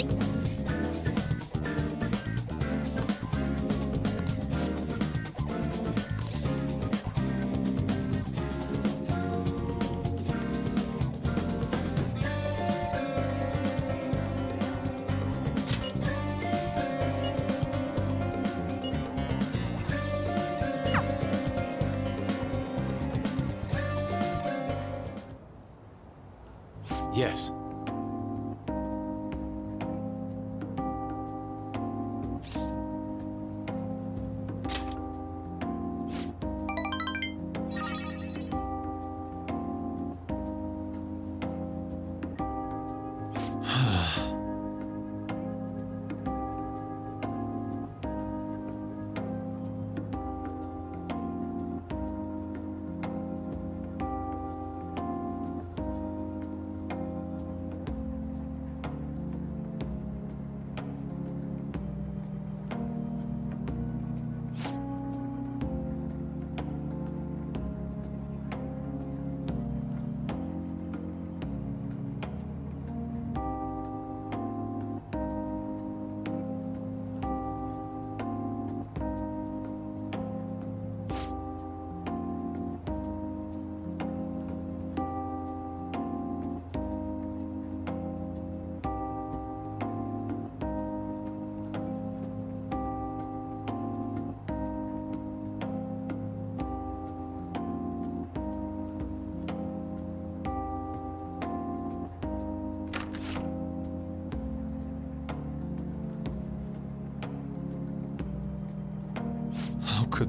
え?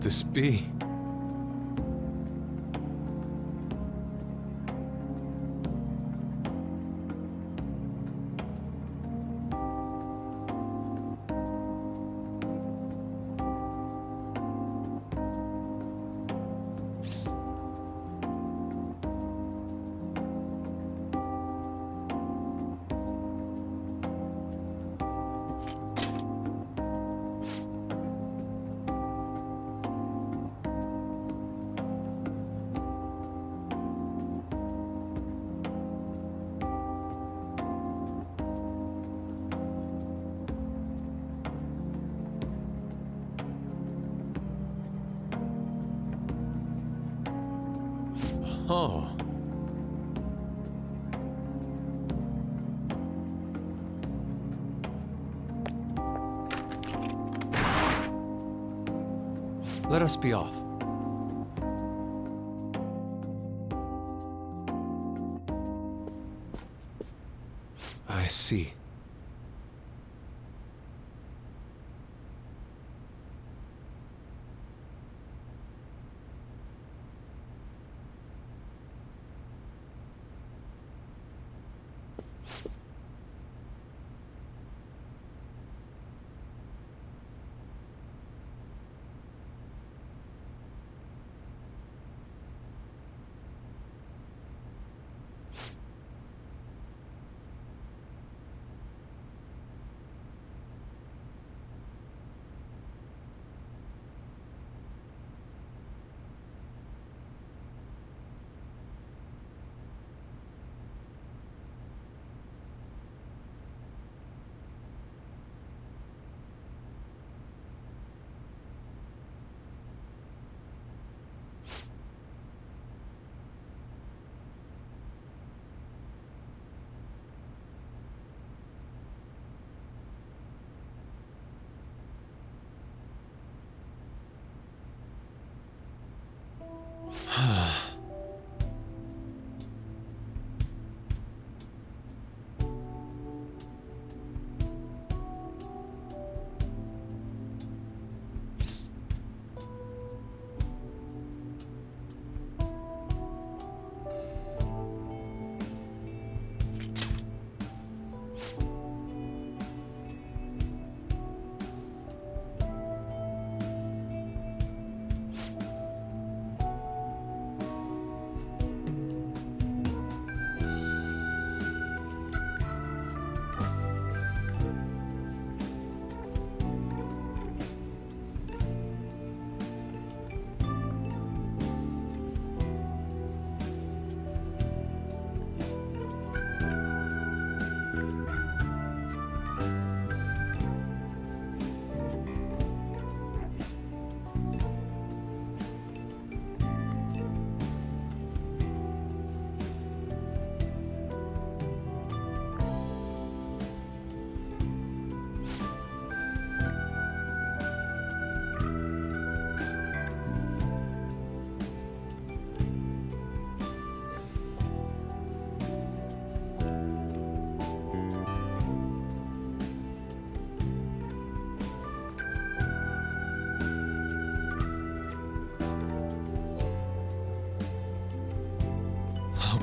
This be? Let us be off.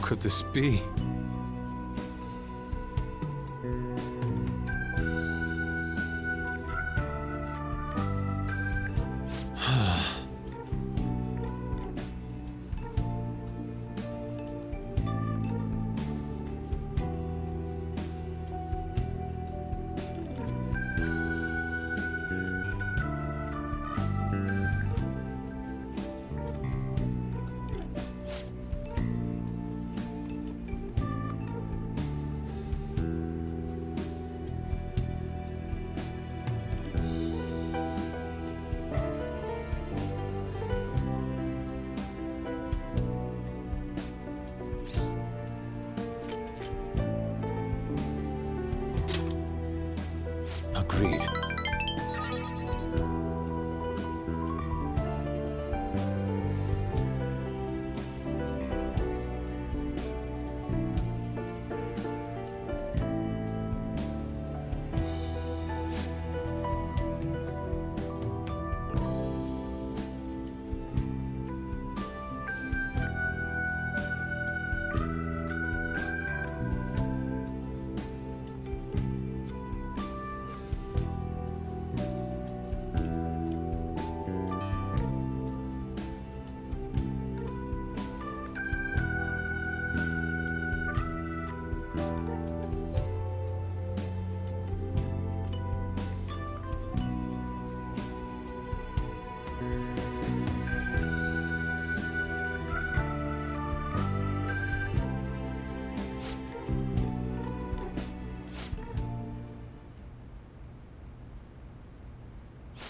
Could this be?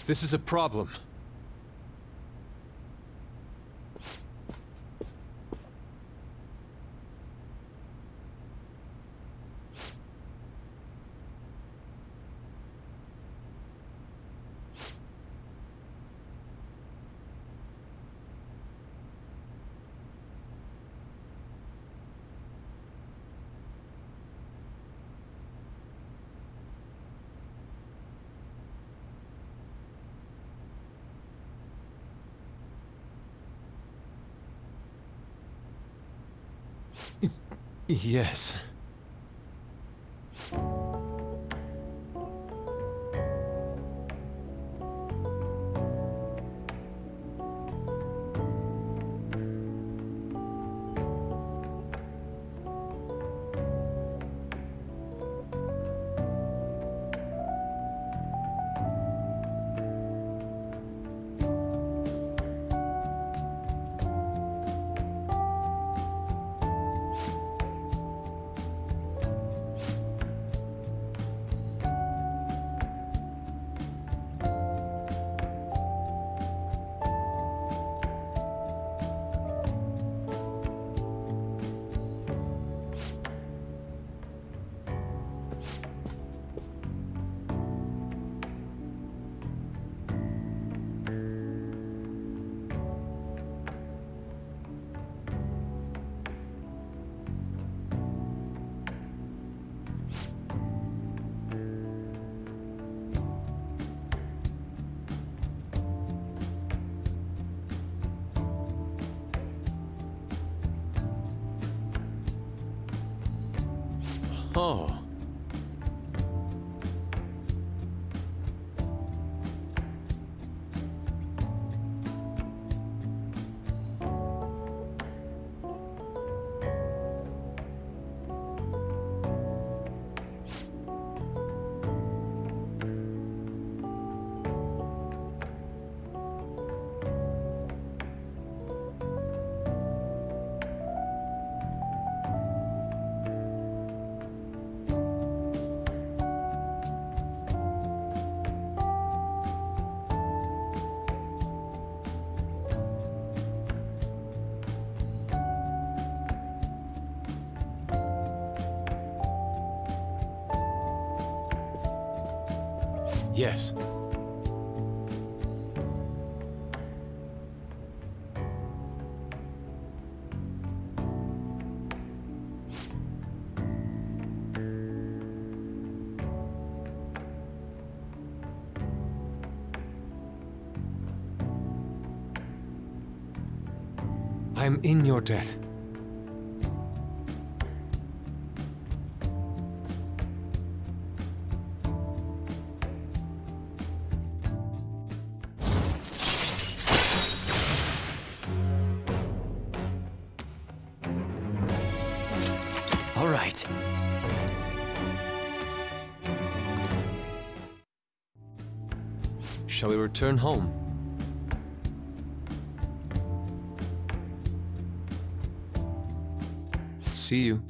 This is a problem. Yes. Yes. I'm in your debt. Shall we return home? See you.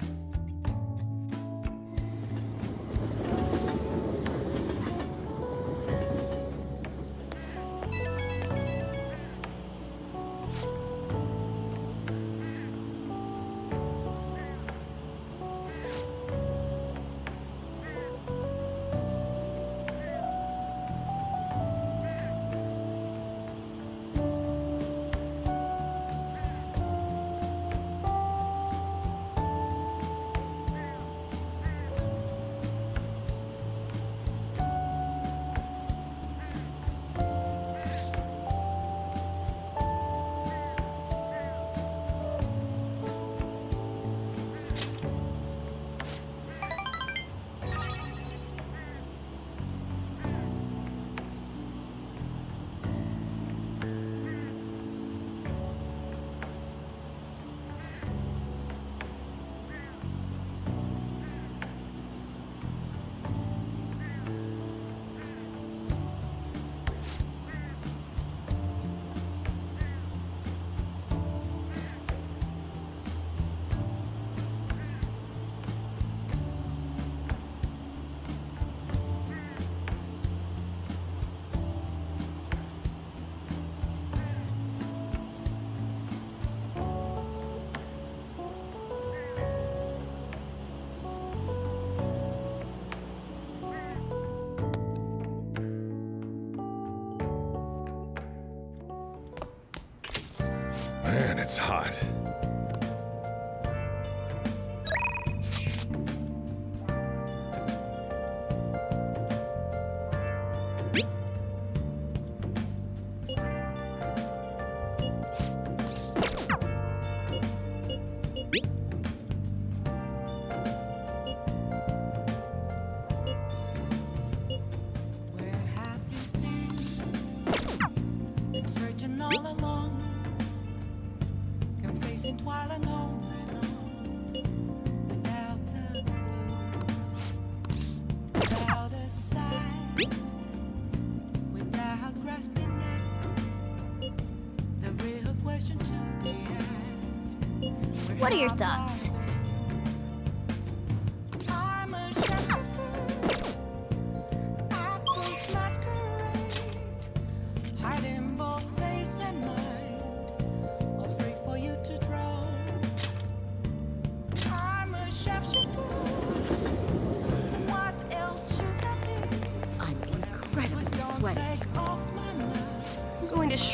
Man, it's hot.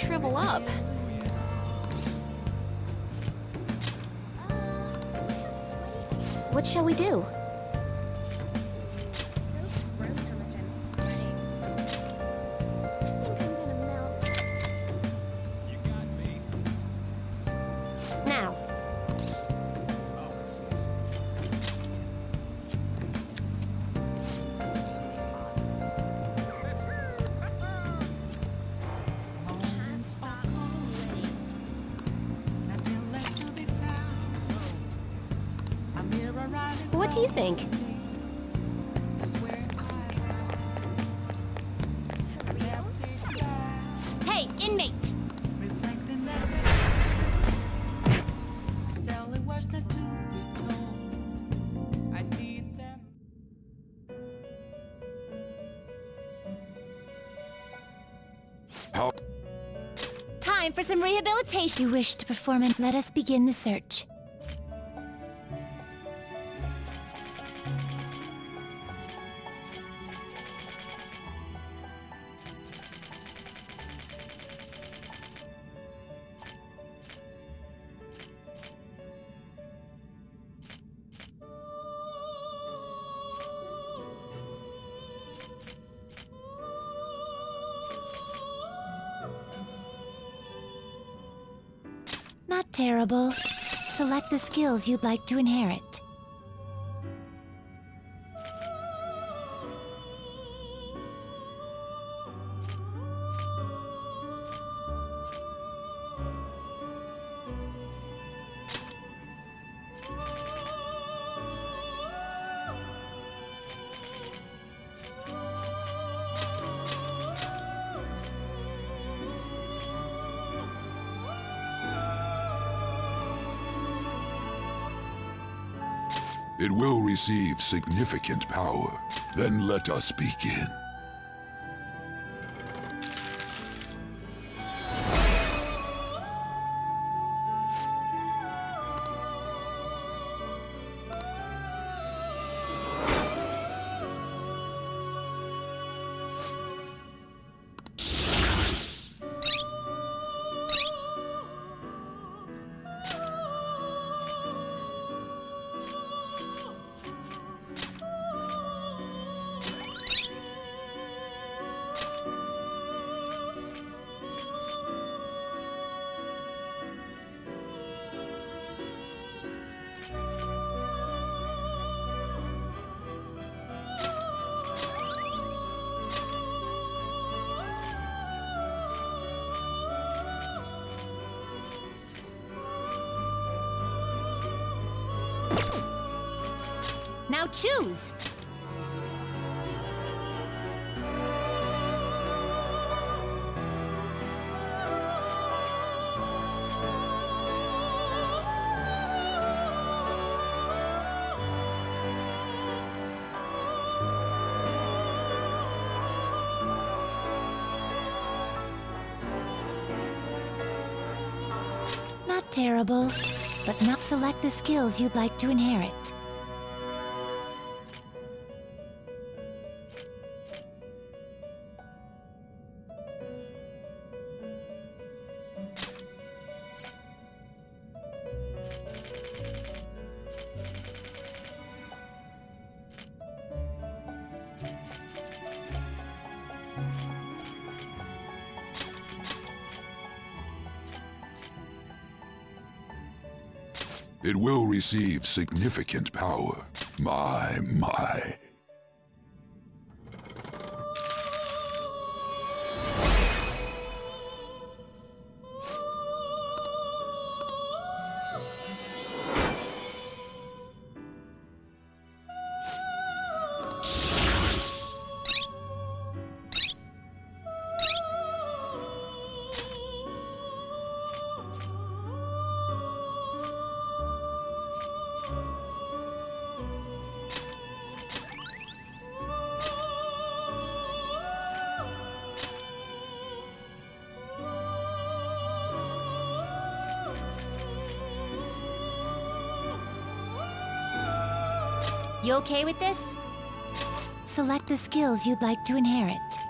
shrivel up. What shall we do? time for some rehabilitation. You wish to perform and let us begin the search. skills you'd like to inherit. It will receive significant power. Then let us begin. Now choose. Not terrible, but not select the skills you'd like to inherit. Receive significant power. My, my. You okay with this? Select the skills you'd like to inherit.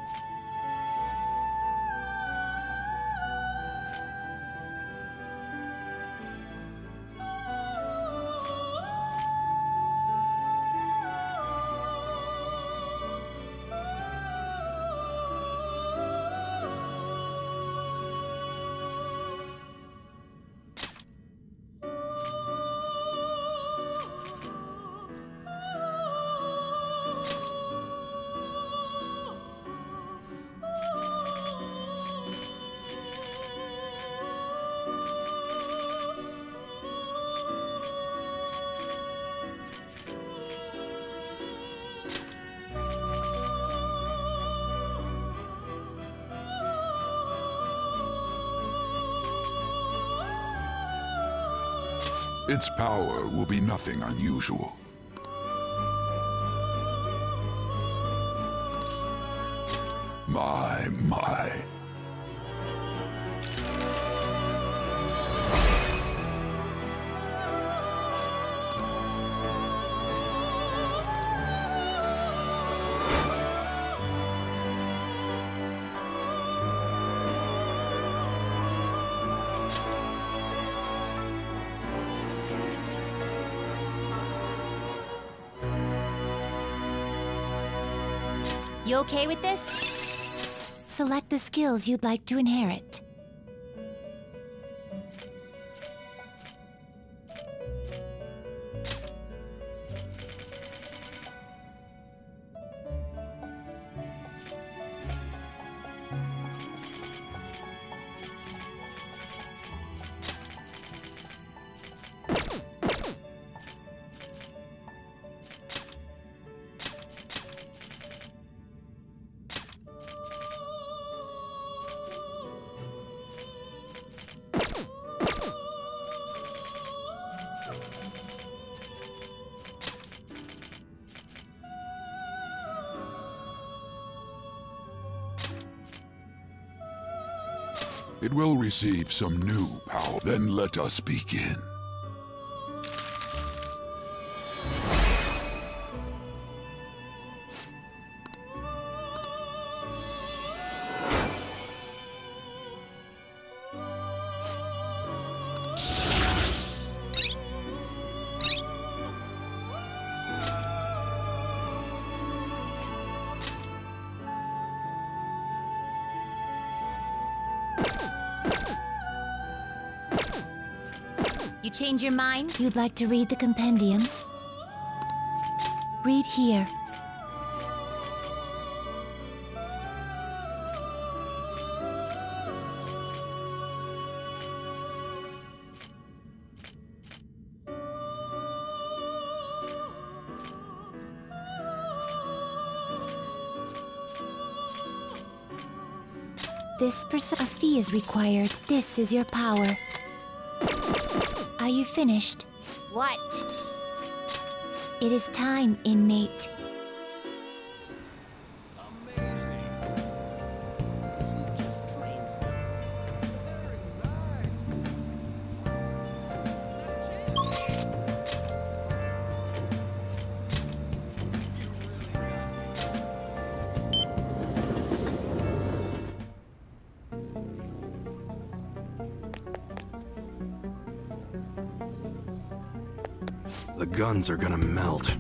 Its power will be nothing unusual. You okay with this? Select the skills you'd like to inherit. Receive some new power. Then let us begin. Change your mind? You'd like to read the compendium? Read here. This perso- a fee is required. This is your power. Are you finished? What? It is time, inmate. The guns are gonna melt.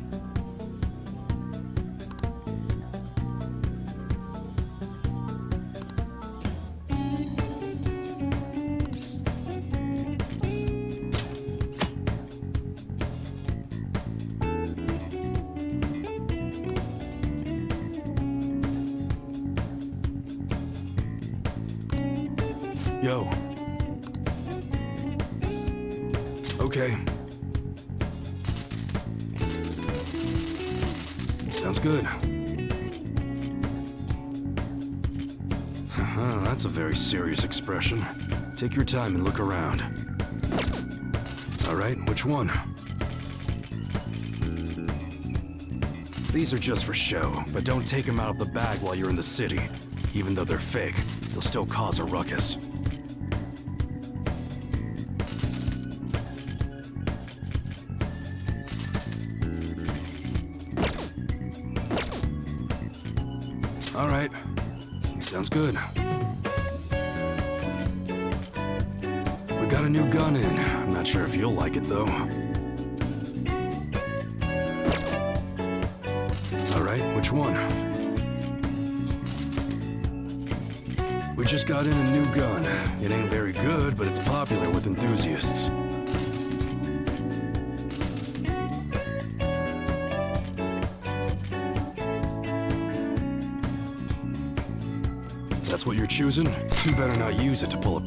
Take your time and look around. All right, which one? These are just for show, but don't take them out of the bag while you're in the city. Even though they're fake, they'll still cause a ruckus. All right. Sounds good. New gun in. I'm not sure if you'll like it, though. All right, which one? We just got in a new gun. It ain't very good, but it's popular with enthusiasts. That's what you're choosing? You better not use it to pull a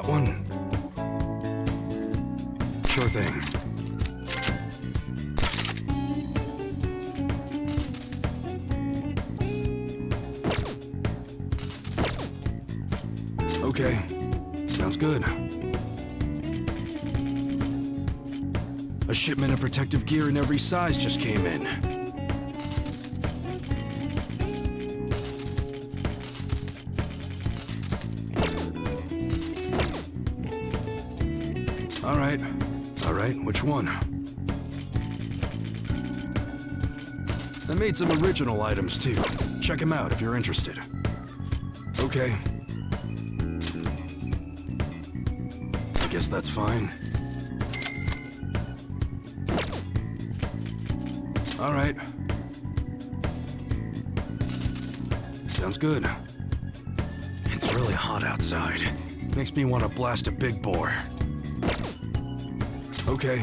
that one? Sure thing. Okay. Sounds good. A shipment of protective gear in every size just came in. One? I made some original items too. Check them out if you're interested. Okay. I guess that's fine. All right. Sounds good. It's really hot outside. Makes me want to blast a big bore. Okay.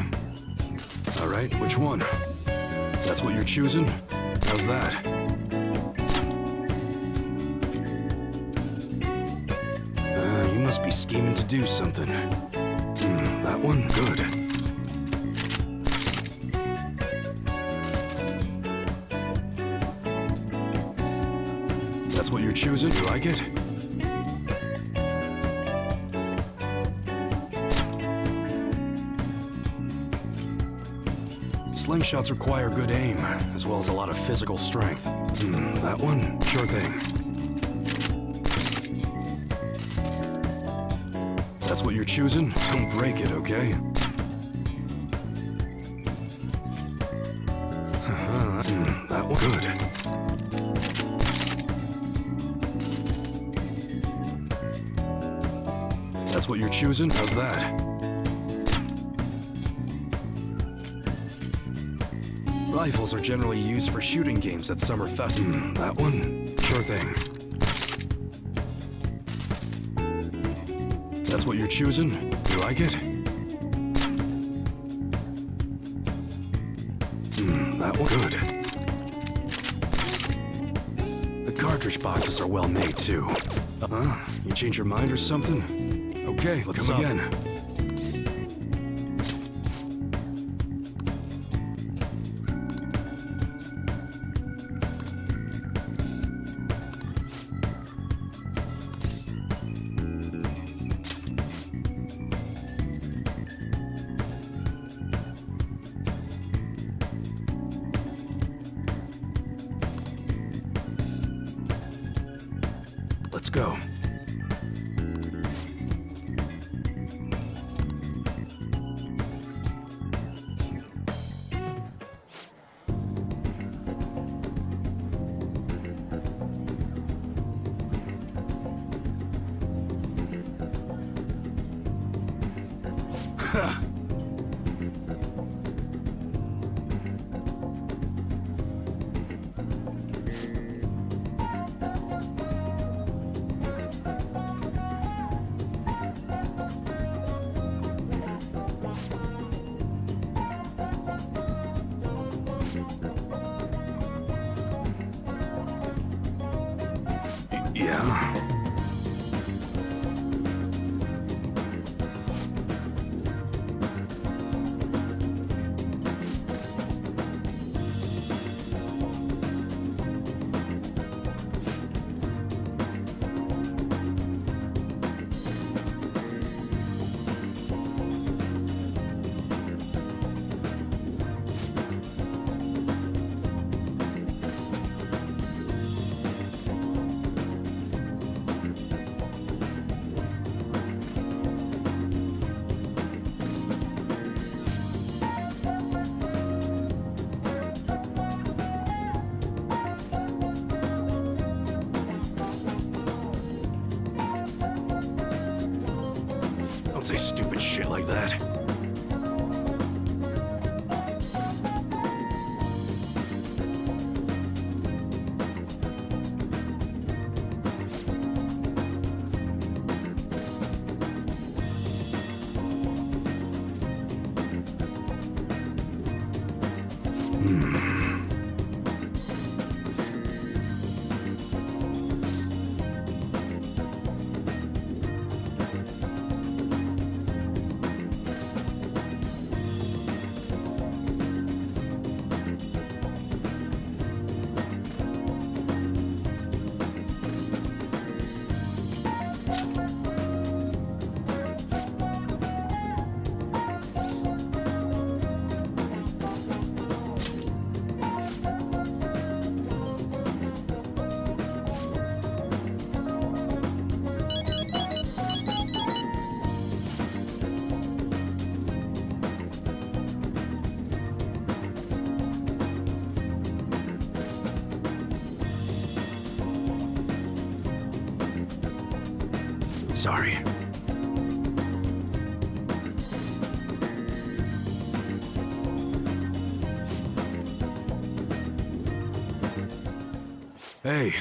All right, which one? That's what you're choosing? How's that? Uh, you must be scheming to do something. Hmm, that one? Good. That's what you're choosing? You like it? Slingshots require good aim, as well as a lot of physical strength. Hmm, that one? Sure thing. That's what you're choosing? Don't break it, okay? Uh-huh, that one? Good. That's what you're choosing? How's that? Rifles are generally used for shooting games at summer fest. Hmm, that one? Sure thing. That's what you're choosing? You like it? Hmm, that one? Good. The cartridge boxes are well made, too. Uh-huh. You change your mind or something? Okay, let's come again. Sorry. Hey.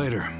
Later.